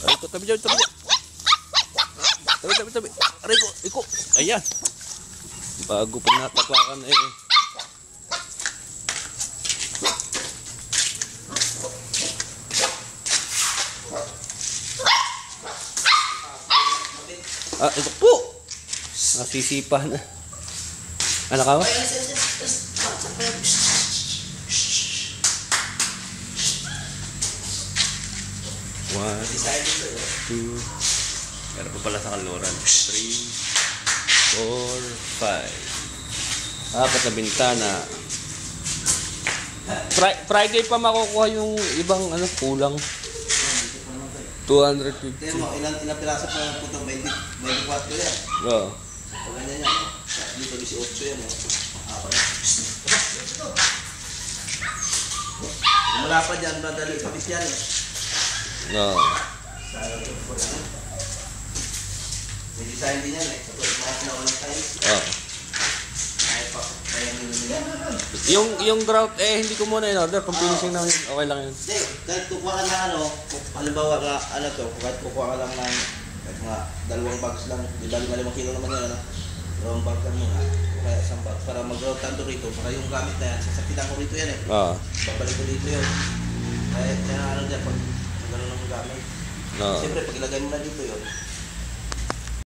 Iko, tabi dyan, tabi. Tabi, tabi, tabi. Aray ko, iko. Ayan. Bago pa natapakan eh. Ah, ito po. Nasisipa na. Ano ka ba? One, two, meron pa pala sa kaluran. Three, four, five. Apat na bintana. Fri- Friday pa makukuha yung ibang ano kulang. 250. Tignan mo, ilang, ilang piraso pa yung puto, 20, 24 yan. Oo. O ganyan yan. Dito, 18 yan. Apat. Wala pa dyan, madali kapis yan eh. Oo. May design din yan eh. Ito, mga pinawalang tayo. Oo. Kahit. Yung yung grout eh hindi ko muna in-order kung finishing namin okay lang yun. Hindi, kahit kukuha ka ng ano, halimbawa ka, ano to, kahit kukuha ka lang ng, kahit mga dalawang bags lang, di ba lima limang kilo naman yun, ano? Dalawang bags lang muna, o kaya isang bag, para mag-route tanto rito, para yung gamit na yan, sasakitan ko rito yan eh. Oo. Babalik ko dito yun. Kaya, kaya ano dyan, pag gano'n ang gamit. Oo. Siyempre, pag ilagay mo na dito yun,